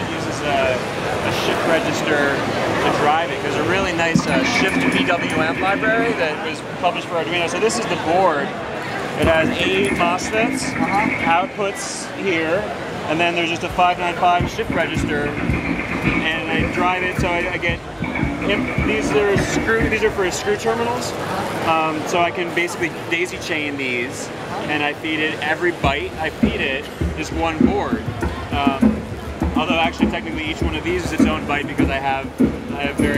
It uses a, a shift register to drive it. There's a really nice uh, shift PWM library that was published for Arduino. So this is the board. It has eight MOSFETs, uh -huh. outputs here, and then there's just a 595 shift register, and I drive it so I, I get these are screw. These are for screw terminals, um, so I can basically daisy chain these, and I feed it every byte. I feed it is one board. Um, although actually, technically, each one of these is its own byte because I have I have variable